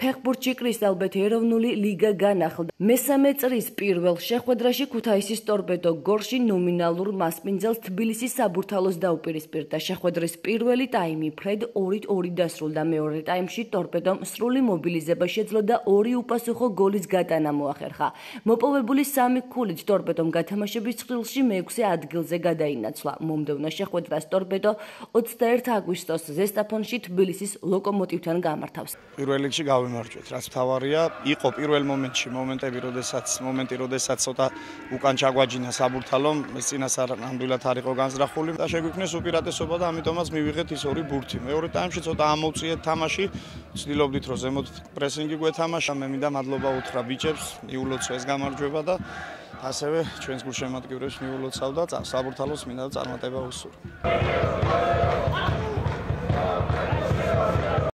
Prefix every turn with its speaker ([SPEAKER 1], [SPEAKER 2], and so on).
[SPEAKER 1] ფეხბურთში კრისტალბეთ ეროვნული ლიგა განახლდა. მესამე წრის პირველ შეხვედრაში ქუთაისის ტორპედო გორში ნომინალურ მასპინძელს თბილისის საბურთალოს დაუპირისპირდა. შეხვედრის პირველი ტაიმი ფრედ 2-2 დასრულდა. მეორე ტაიმში ტორპედომ სრული მობილიზება შეძლო და ორი უპასუხო გოლის გატანა მოახერხა. მოპოვებული სამი ქულით ტორპედომ გათამაშების ცხრილში მეექვსე ადგილზე გადაინაცვლა. მომდევნო შეხვედრას ტორპედო 21 აგვისტოს ზესტაფონში თბილისის ლოკომოტივთან გამართავს.
[SPEAKER 2] პირველ რიგში გავიმარჯვეთ, რაც თავარია, იყო პირველ მომენტში მომენტები, როდესაც მომენტი, როდესაც ცოტა უკან ჩაგვაჯინა საბურთალომ, ეს წინასარ ნამდვილად არ იყო განზრახული და შეგვიქნეს უპირატესობა და ამიტომაც მივიღეთ ის ორი ბურთი. მეორე ტაიმში ცოტა ამოვწიეთ თამაში, ცდილობდით რომ ზემოთ პრესინგი გვეთამაშა, მე მინდა მადლობა უთხრა ბიჭებს, მიულოცო ეს გამარჯვება და ასევე ჩვენს გულშემატკივრებს მიულოცავ და საბურთალოს მინდა წარმატება უსურვო.